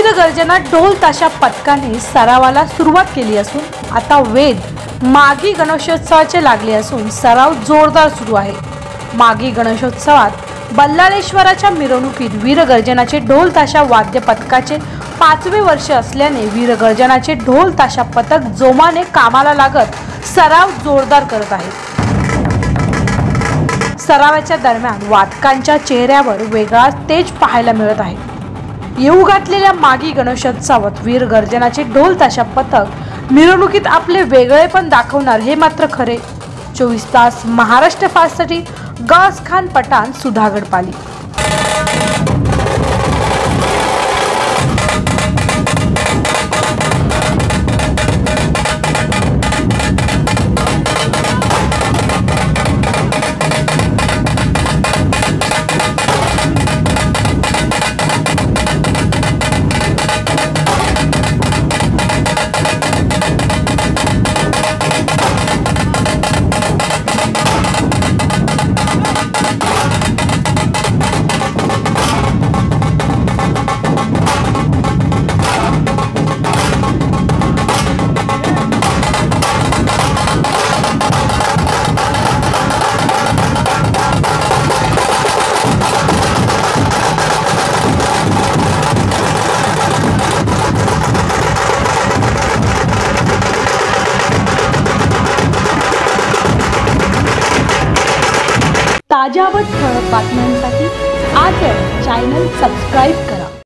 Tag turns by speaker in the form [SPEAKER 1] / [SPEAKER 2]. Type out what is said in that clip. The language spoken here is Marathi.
[SPEAKER 1] वीरगर्जना ढोल ताशा पथकाने सरावाला सुरुवात केली असून आता वेद मागी गणेशोत्सवाचे लागले असून सराव जोरदार सुरू आहे. मागी गणेशोत्सवात बल्लाळेश्वराच्या मिरवणुकीत वीरगर्जनाचे ढोल ताशा वाद्य पथकाचे पाचवे वर्ष असल्याने वीरगर्जनाचे ढोल ताशा पथक जोमाने कामाला लागत सराव जोरदार करत आहे. सरावाच्या दरम्यान वादकांच्या चेहऱ्यावर वेगळा तेज पाहायला मिळत आहे. येऊ घातलेल्या मागी गणेशोत्सवात वीर गर्जनाचे ढोल ताशा पथक. मिरवणुकीत आपले वेगळेपण दाखवणार हे मात्र खरे. चोवीस तास महाराष्ट्र फास्टसाठी गस खान पठाण सुधागड पाली. ताज्या व ठळक बातम्यांसाठी आज चॅनल सबस्क्राईब